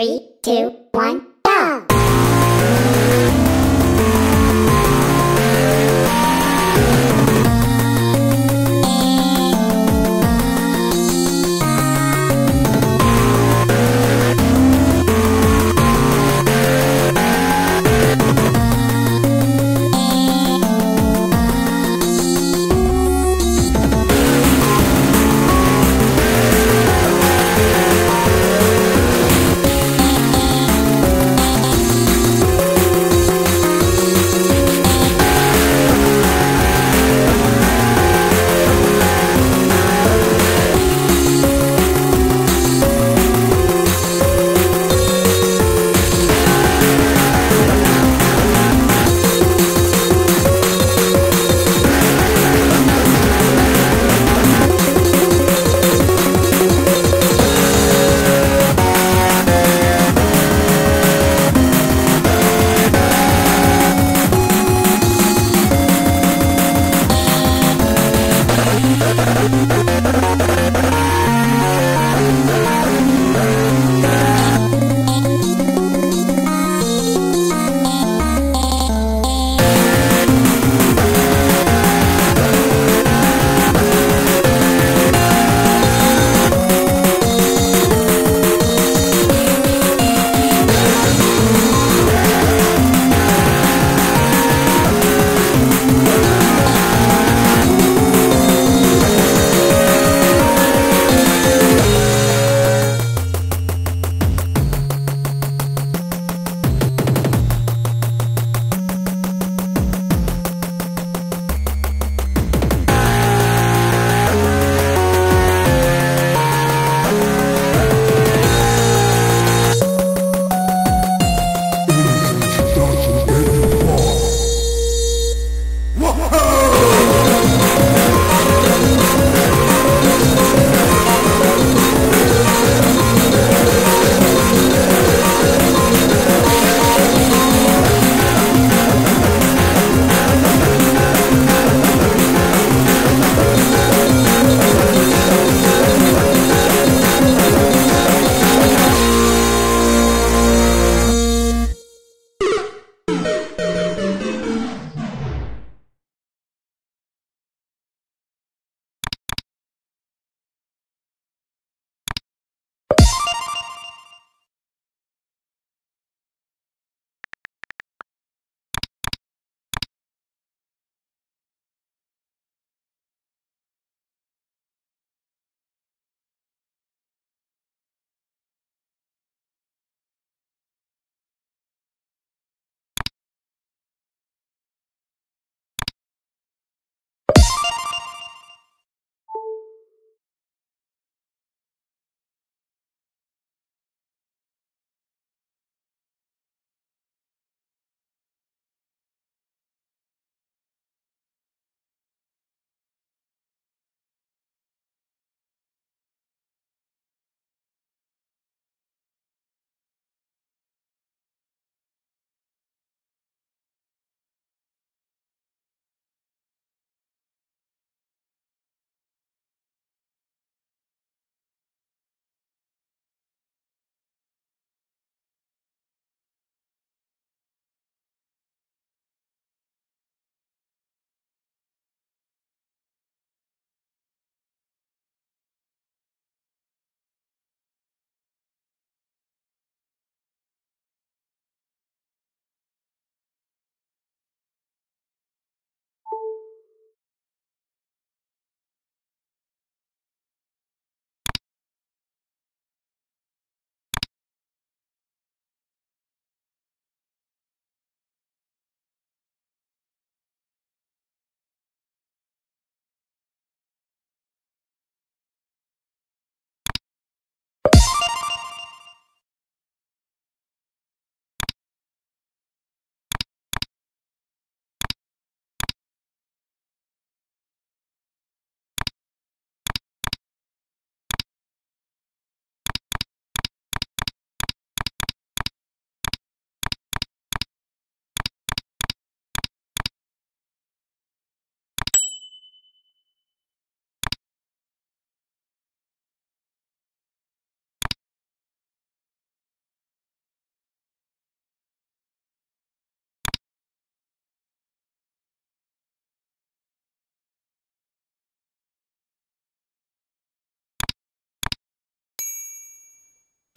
Three, two, one,